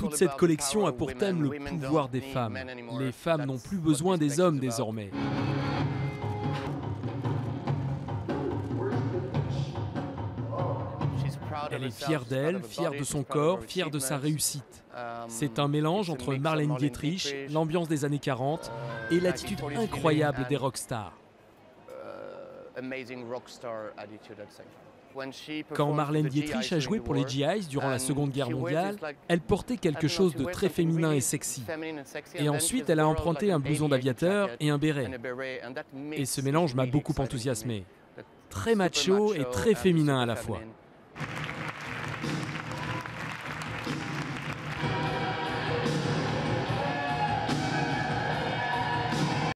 Toute cette collection a pour thème le pouvoir des femmes. Les femmes n'ont plus besoin des hommes désormais. Elle est fière d'elle, fière de son corps, fière de sa réussite. C'est un mélange entre Marlène Dietrich, l'ambiance des années 40 et l'attitude incroyable des rockstars. Quand Marlène Dietrich a joué pour les GIs durant la Seconde Guerre mondiale, elle portait quelque chose de très féminin et sexy. Et ensuite, elle a emprunté un blouson d'aviateur et un béret. Et ce mélange m'a beaucoup enthousiasmé. Très macho et très féminin à la fois.